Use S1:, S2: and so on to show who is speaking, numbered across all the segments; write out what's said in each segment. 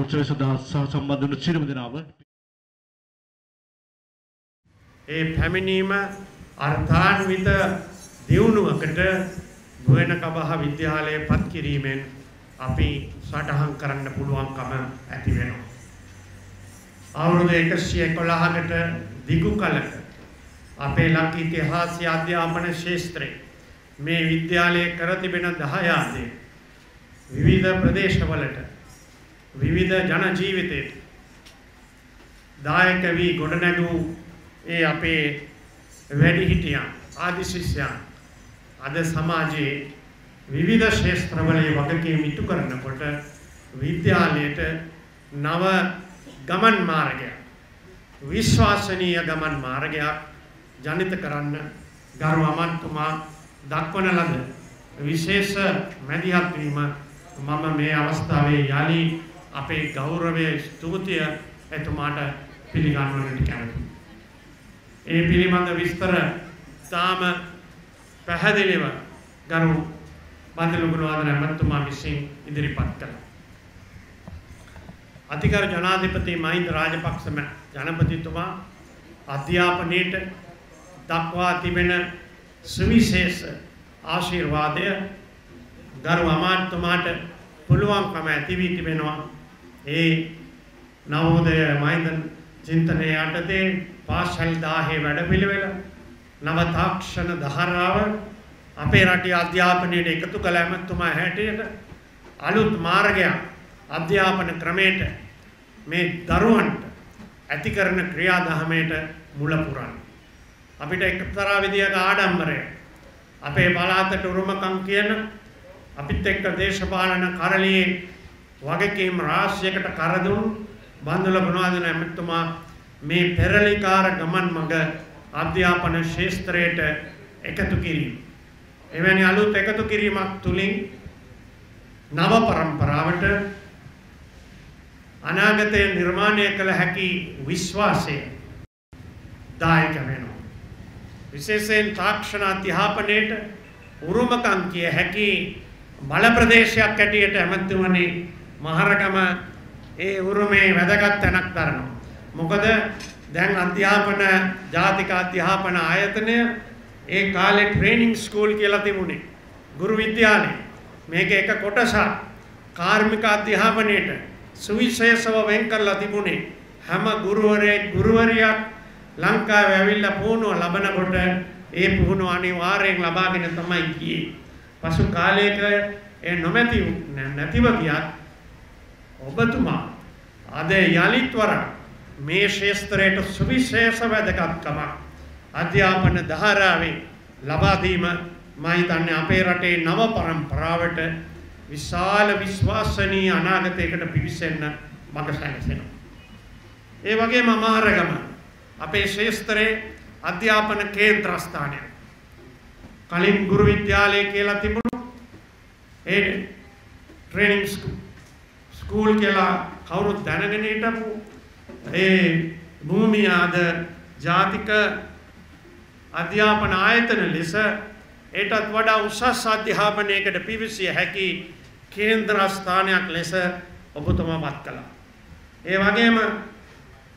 S1: උත්සවය සඳහා සහ සම්බන්ධ වන සියලුම දෙනාම
S2: ඒ පැමිණීම අර්ථාන්විත දියුණුවකට ගුවනකබහ විද්‍යාලය පත් කිරීමෙන් අපි සටහන් කරන්න පුළුවන්කම ඇති වෙනවා. අවුරුදු 111කට දිගු කලක අපේ ලක් ඉතිහාසය අධ්‍යාපන ශාස්ත්‍රයේ මේ විද්‍යාලයේ කර තිබෙන දහයාදේ විවිධ ප්‍රදේශවලට විවිධ ජන ජීවිතයට දායක වී ගොඩනැගූ ඒ අපේ වැඩිහිටියන් ආදි ශිෂ්‍යයන් අද සමාජයේ විවිධ ශාස්ත්‍රවලේ වගකීම් ඉටු කරනකොට විද්‍යාලයට නව ගමන් මාර්ගයක් විශ්වාසනීය ගමන් මාර්ගයක් ජනිත කරන්න ගරු අමන්තුමා දක්වන ලද විශේෂ මැදිහත් වීම මම මේ අවස්ථාවේ යලි අපේ ගෞරවයේ ස්තුතිය එතුමාට පිළිගන්වන්නට කැමතියි. ඒ පිළිබඳ විස්තර තාම පැහැදිලිව ගරු බන්දලු ගුණවාදන ඇමතුමා විසින් ඉදිරිපත් කළා. අධිකර ජනාධිපති මහින්ද රාජපක්ෂ ජනපතිතුමා අධ්‍යාපනයට දක්වා තිබෙන සුවිශේෂ ආශිර්වාදය ගරු අමාත්‍යතුමාට පුළුවන්කම ඇති වී තිබෙනවා ඒ නවෝදය මහින්ද චින්තනය යටතේ පාසල් 1000 වැඩපිළිවෙල නව තාක්ෂණ ධාරාව අපේ රටේ අධ්‍යාපනයට එකතු කළ ඇමතුමා හැටියට අලුත් මාර්ගයක් අධ්‍යාපන ක්‍රමයට මේ දරුවන්ට ඇති කරන ක්‍රියාදහමයට මුල පුරන්න. අපිට එක්තරා විදියක ආඩම්බරය අපේ පළාතට උරුමකම් කියන අපිත් එක්ක දේශපාලන කරලියේ වගකීම් රාශියකට කරදුන් බන්දුල ගුණාදන ඇමතුමා මේ පෙරලිකාර ගමන් මඟ අධ්‍යාපන ශේස්ත්‍රයට එකතු කිරීම. එවැනි අලුත් එකතු කිරීමක් තුළින් නව පරම්පරාවට අනාගතය නිර්මාණය කළ හැකි විශ්වාසය දායක වෙනවා. විශේෂයෙන් තාක්ෂණ අධ්‍යාපනයට උරුමකම් කිය හැකි බල ප්‍රදේශයක් ඇටියට ඇමතුවනේ මහරගම ඒ උරුමේ වැදගත් තැනක් දරනවා. මොකද දැන් අධ්‍යාපන ජාතික අධ්‍යාපන ආයතනය ඒ කාලේ ට්‍රේනිං ස්කූල් කියලා තිබුණේ. ගුරු විද්‍යාලය. මේක එක කොටසක් කාර්මික අධ්‍යාපනයේට සුවිශේෂව වෙන් කරලා තිබුණේ. හැම ගුරුවරයෙක් ගුරුවරියක් ලංකාවේ ඇවිල්ලා පුහුණුව ලබනකොට ඒ පුහුණුව අනිවාර්යෙන් ලබාගෙන තමයි ගියේ. පසු කාලයක ඒ නොමැති නැතිව ගියත් ඔබතුමා අද යලිත් වරක් මේ ශේස්ත්‍රයට සුවිශේෂ වැදගත්කමක් අධ්‍යාපන ධාරාවේ ලබා දීම මම හිතන්නේ අපේ රටේ නව පරම්පරාවට විශාල විශ්වාසනීය අනාගතයකට පිවිසෙන්න මඟ සැලසෙනවා. ඒ වගේම මහරගම අපේ ශේස්ත්‍රයේ අධ්‍යාපන කේන්ද්‍රස්ථානයක්. කලින් ගුරු විද්‍යාලය කියලා තිබුණු ඒ ට්‍රේනිං ස්කූල් කියලා කවුරුත් දැනගෙන හිටපු ඒ භූමිය අද ජාතික අධ්‍යාපන ආයතන ලෙස ඒටත් වඩා උසස් අධ්‍යාපනයකට පිවිසිය හැකි කේන්ද්‍රස්ථානයක් ලෙස ඔබතුමා පත් කළා. ඒ වගේම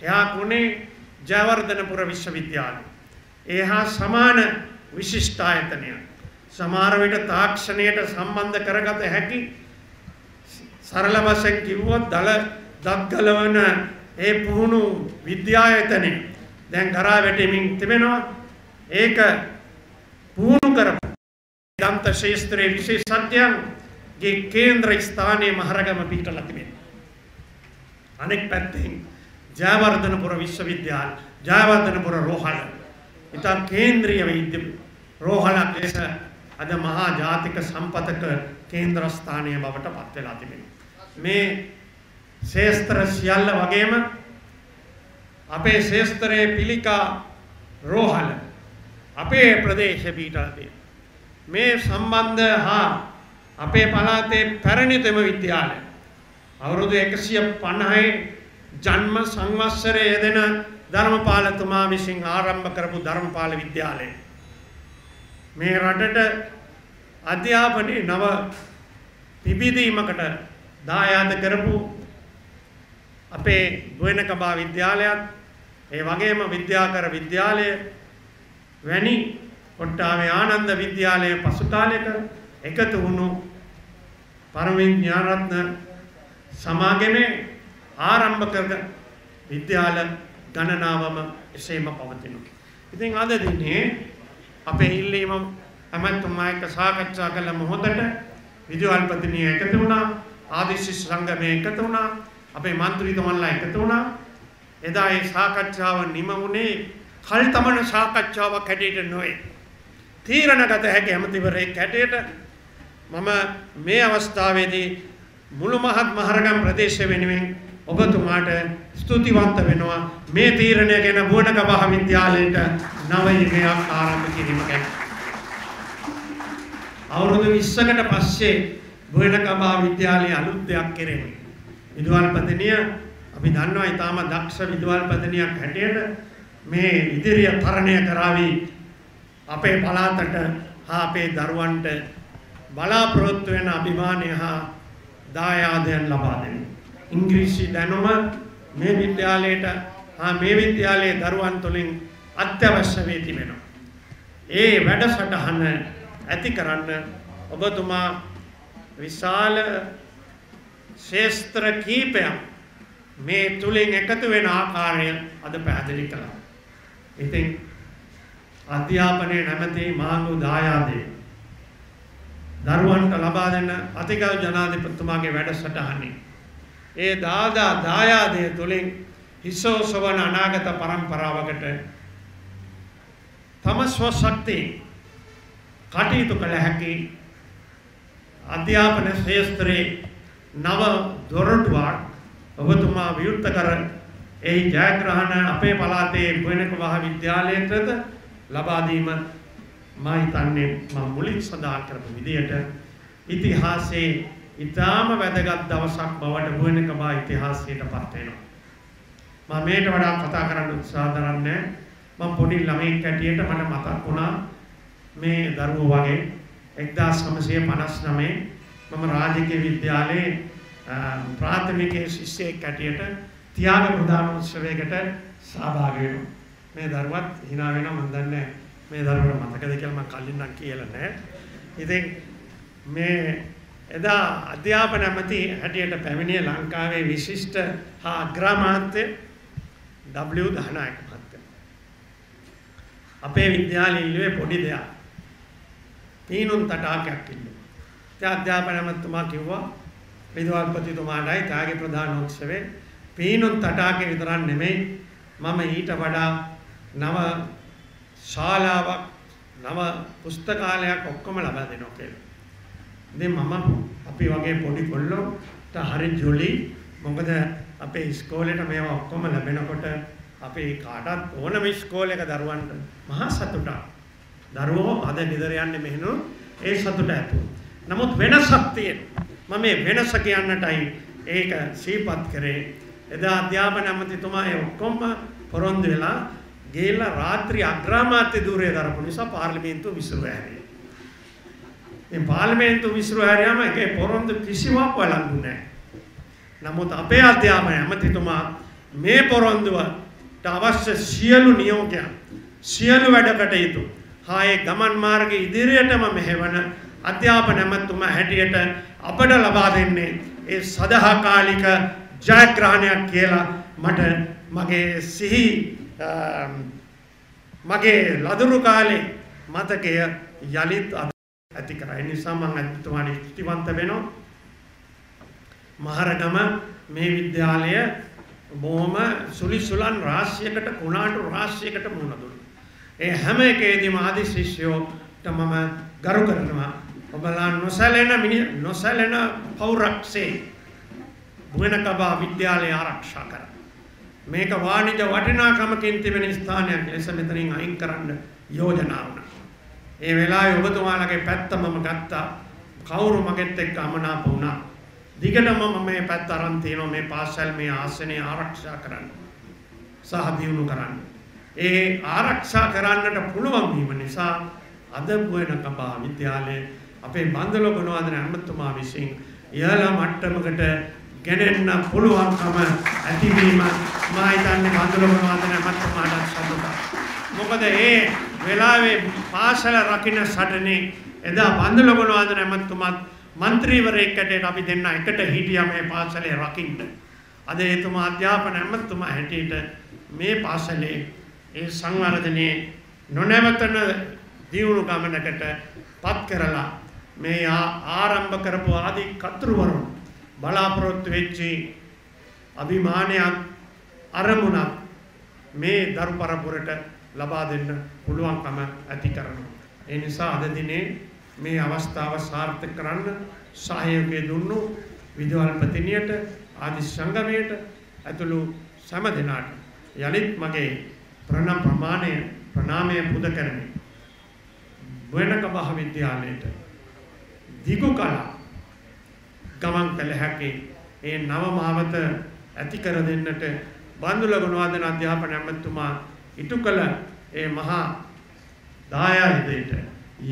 S2: එහා කුණේ ජයවර්ධනපුර විශ්වවිද්‍යාලය. ඒ හා සමාන විශිෂ්ට ආයතනයක්. සමහර විට තාක්ෂණයට සම්බන්ධ කරගත හැකි සරල වශයෙන් කිව්වොත් දල දත් ගලවන ඒ පුහුණු විද්‍යායතනය දැන් කරා වැටෙමින් තිබෙනවා. ඒක පුහුණු කරපු දන්ත ශාස්ත්‍රයේ විශේෂඥයන්ගේ කේන්ද්‍ර ස්ථානයේ මහරගම පිහිටලා තිබෙනවා. අනෙක් පැත්තෙන් ජයවර්ධනපුර විශ්වවිද්‍යාල ජයවර්ධනපුර රෝහල. ඉතා කේන්ද්‍රීය වෛද්‍ය රෝහලක් ලෙස අද මහා ජාතික සම්පතක කේන්ද්‍රස්ථානය බවට පත් වෙලා තිබෙනවා. මේ ශේස්ත්‍ර සියල්ල වගේම අපේ ශේස්ත්‍රයේ පිළිකා රෝහල අපේ ප්‍රදේශ පිටලා තියෙනවා. මේ සම්බන්ධ හා අපේ පළාතේ පැරණිතම විද්‍යාලය අවුරුදු 150යි ජන්ම සංවත්සරයේ යෙදෙන ධර්මපාලතුමා විසින් ආරම්භ කරපු ධර්මපාල විද්‍යාලය මේ රටට අධ්‍යාපනයේ නව පිබිදීමකට දායාද කරපු අපේ ගෝයනකබා විද්‍යාලයත් ඒ වගේම විද්‍යාකර විද්‍යාලය වැනි කොට්ටාවේ ආනන්ද විද්‍යාලයේ පසුකාලයක එකතු වුණු පරම ඥානරත්න සමාගමේ ආරම්භ කර විද්‍යාල ගණනාවම එසේම පවතිනවා. ඉතින් අද දිනේ අපේ ඉල්ලීම ඇමතුමා එක්ක සාකච්ඡා කළ මොහොතට විදුහල්පතිනිය එකතු වුණා ආදිශිෂ්‍ය සංගමය එකතු වුණා. අපේ മന്ത്രിතුමන්ලා එකතු වුණා. එදා ඒ සාකච්ඡාව නිම වුණේ කල්තමන සාකච්ඡාවක් හැටියට නොවේ. තීරණගත හැකි ඇමතිවරයෙක් හැටියට මම මේ අවස්ථාවේදී මුළු මහත් මහරගම් ප්‍රදේශය වෙනුවෙන් ඔබතුමාට ස්තුතිවන්ත වෙනවා මේ තීරණය ගැන බුවනක මහාවිද්‍යාලයට නව යුගයක් ආරම්භ කිරීම ගැන. අවුරුදු 20කට පස්සේ බුවනකබහ විද්‍යාලයේ අලුත් දෙයක් කෙරෙන්නේ. විදුහල්පතිනිය අපි දන්නවා ඊටාම දක්ෂ විදුහල්පතිනියක් හැටියට මේ ඉදිරිය තරණය කරાવી අපේ පළාතට හා අපේ දරුවන්ට බලාපොරොත්තු වෙන අභිමානය හා දායාදයන් ලබා දෙන්න. ඉංග්‍රීසි දැනුම මේ විද්‍යාලයට හා මේ විද්‍යාලයේ දරුවන් තුළින් අත්‍යවශ්‍ය වී තිබෙනවා. ඒ වැඩසටහන ඇති කරන්න ඔබතුමා විශාල ශේස්ත්‍ර කීපයක් මේ තුළින් එකතු වෙන ආකාරය අද පැහැදිලි කළා. ඉතින් අධ්‍යාපනයේ නැමැති මාංගු දායාදේ දරුවන්ට ලබා දෙන්න අතිගල් ජනාධිපතිතුමාගේ වැඩසටහනේ ඒ දාදා දායාදය තුළින් හිසෝසවන අනාගත පරම්පරාවකට තම ස්වශක්තිය කටයුතු කළ හැකි අධ්‍යාපන ශේස්ත්‍රයේ නව දොරටුවක් ඔබතුමා විවෘත කර ඒ ජයග්‍රහණ අපේ පළාතේ වෙනක වහ විද්‍යාලයටද ලබා දීම මම හිතන්නේ මම මුලින් සඳහන් කරපු විදිහට ඉතිහාසයේ ඊටාම වැදගත් දවසක් බවට වෙනකබා ඉතිහාසයට පත් වෙනවා. මම මේට වඩා කතා කරන්න උත්සාහ කරන්නේ මම පොඩි ළමෙක් හැටියට මට මතක් වුණා මේ දරුවෝ වගේ 1959 මම රාජකීය විද්‍යාලයේ ප්‍රාථමික ශිෂ්‍යයෙක් හැටියට තියාග ප්‍රදාන උත්සවයකට සහභාගී වෙනවා. මේ දරුවත් hina වෙනවා මම දන්නේ මේ දරුවට මතකද කියලා මම කලින් නම් කියලා නැහැ. ඉතින් මේ එදා අධ්‍යාපන ඇමති හැටියට පැමිණිය ලංකාවේ විශිෂ්ට හා අග්‍රාමාත්‍ය W දහනායක මහත්තයා. අපේ විද්‍යාලයේ ඉල්ලුවේ පොඩි දෙයක්. පීනුම් තටාකයක් ඉල්ලුවා. ඒ අධ්‍යාපන ඇමතිතුමා කිව්වා විදුහල්පතිතුමාටයි ත්‍යාග ප්‍රධානෝත්සවේ පීනුම් තටාකේ විතරක් නෙමෙයි මම ඊට වඩා නව ශාලාවක් නව පුස්තකාලයක් ඔක්කොම ලබා දෙනවා කියලා. ඉතින් මම අපි වගේ පොඩි කොල්ලෝට හරි ජොලි මොකද අපේ ඉස්කෝලේට මේවා ඔක්කොම ලැබෙනකොට අපේ කාටත් ඕනම ඉස්කෝලේක දරුවන්ට මහා සතුටක්. දරුවෝ අද ගෙදර යන්නේ මෙහෙනු ඒ සතුට ඇතුව. නමුත් වෙනසක් තියෙනවා. මම මේ වෙනස කියන්නටයි ඒක සීපත් කරේ. එදා අධ්‍යාපන ඇමතිතුමා ඒ ඔක්කොම පොරොන්දු වෙලා ගිහිල්ලා රාත්‍රී අග්‍රාමාත්‍ය ධූරය දරපු නිසා පාර්ලිමේන්තුව විසිරුව හැරියා. මේ පාර්ලිමේන්තුව විසිරුව හැරියාම ඒකේ පොරොන්දු කිසිවක් වළංගු නැහැ. නමුත් අපේ අධ්‍යාපන ඇමතිතුමා මේ පොරොන්දුවට අවශ්‍ය සියලු නියෝගයන් සියලු වැඩ කටයුතු හා ඒ ගමන් මාර්ගයේ ඉදිරියටම මෙහෙවන අධ්‍යාපන ඇමතුමා හැටියට අපට ලබා දෙන්නේ ඒ සදහාකාලික ජයග්‍රහණයක් කියලා මට මගේ සිහි මගේ ලදරු කාලේ මතකය යළිත් ඇති කරා. ඒ නිසා මම අතුමාට ස්තුතිවන්ත වෙනවා. මහරගම මේ විද්‍යාලය බොහොම සුලිසුලන් රාශියකට කුණාටු රාශියකට මුහුණ දුන්නා. ඒ හැම එකේදීම ආදි ශිෂ්‍යෝට මම ගරු කරනවා. ඔබලා නොසැලෙන නොසැලෙන පෞරක්ෂේ බුවනකබා විද්‍යාලය ආරක්ෂා කර. මේක වාණිජ වටිනාකමකින් තිබෙන ස්ථානයක් ලෙස මෙතනින් අයින් කරන්න යෝජනා වුණා. ඒ වෙලාවේ ඔබතුමාලගේ පැත්ත මම ගත්තා. කවුරු මගෙත් එක්ක අමනාප වුණා. දිගටම මම මේ පැත්ත අරන් තියෙනවා මේ පාසල් මේ ආසනය ආරක්ෂා කරන්න. සහ දියුණු කරන්න. ඒ ආරක්ෂා කරන්නට පුළුවන් වීම නිසා අද බුවන කබා විද්‍යාලයේ අපේ බන්දල ගුණවර්ධන අමතුමා විසින් ඉහළ මට්ටමකට ගෙනෙන්න පුළුවන්කම ඇතිවීම මා හිතන්නේ බන්දල ගුණවර්ධන අමතුමාට සතුටක්. මොකද ඒ වෙලාවේ පාසල රකින්න සටනේ එදා බන්දල ගුණවර්ධන අමතුමාත් മന്ത്രിවරයෙක්ට අපි දෙන්න එකට හිටියා මේ පාසලේ රකින්න. අද එතුමා අධ්‍යාපන අමතුමා හැටියට මේ පාසලේ ඒ සංවර්ධනයේ නොනැවතන දියුණු ගමනකට පත් කරලා මේ ආරම්භ කරපු ආදී කතුරුවරුන් බලාපොරොත්තු වෙච්චි අභිමානයක් අරමුණක් මේ දරු පරපුරට ලබා දෙන්න පුළුවන්කම ඇති කරනවා. ඒ නිසා අද දිනේ මේ අවස්ථාව සාර්ථක කරන්න සහයෝගය දුන්නු විදුහල්පතිනියට ආදි සංගමයට ඇතුළු සෑම දෙනාට යලිත් මගේ ප්‍රණ ප්‍රමාණය ප්‍රණාමය පුද කරමි. බුවනක මහාවිද්‍යාලයට දිගු කල ගමන් කළ හැකි ඒ නව මාවත ඇති කර දෙන්නට බන්දුල ගුණවර්ධන අධ්‍යාපන ඇමතුමා ඉටු කළ ඒ මහා දායාදයට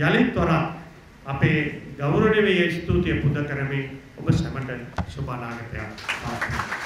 S2: යලිත් වරක් අපේ ගෞරවනීය ස්තුතිය පුද කරමින් ඔබ සැමට සුබ අනාගතයක් පාත්‍රා